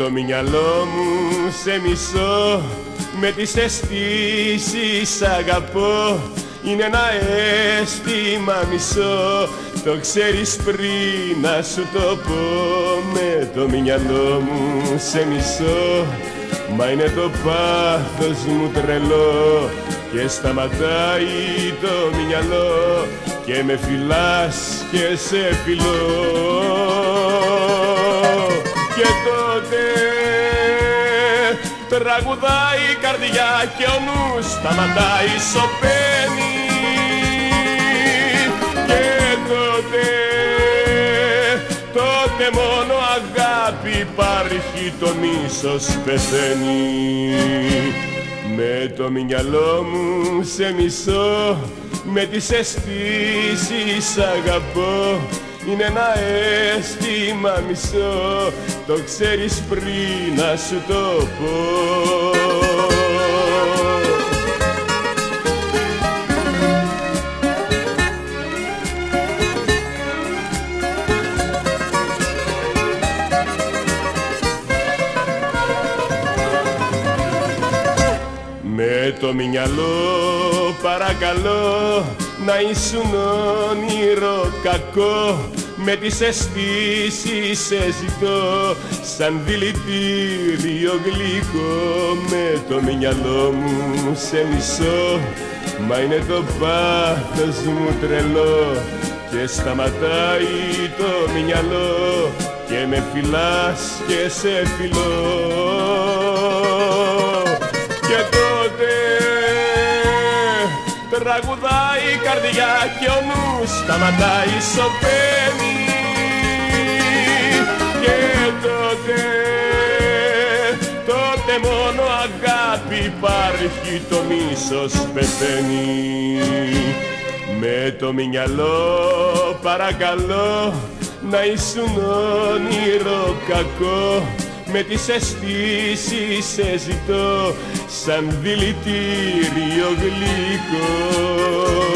το μυαλό μου σε μισό με τις αισθήσεις αγαπώ. Είναι ένα αίσθημα μισό. Το ξέρεις πριν να σου το πω. Με το μυαλό μου σε μισό Μα είναι το πάθος μου τρελό. Και σταματάει το μυαλό. Και με φυλάς και σε φιλώ τραγουδάει η καρδιά και ο νους σταματάει σωπαίνει. Και τότε τότε μόνο αγάπη υπάρχει το μίσος πεθαίνει. Με το μυαλό μου σε μισό με τις αισθήσεις αγαπώ είναι ένα αίσθημα μισό το ξέρεις πριν να σου το πω. Με το μυαλό παρακαλώ να ήσουν όνειρο κακό με τις αισθήσεις σε ζητώ σαν δηλητήριο γλυκό με το μυαλό μου σε μισό μα είναι το πάθος μου τρελό και σταματάει το μυαλό και με φυλάς και σε φιλώ. Και τότε τραγουδάει η καρδιά και ο νους σταματάει σωπαίνει. Και τότε τότε μόνο αγάπη υπάρχει το μίσος πεθαίνει. Με το μυαλό παρακαλώ να ήσουν όνειρο κακό με τις αισθήσεις σε ζητώ σαν δηλητήριο γλυκό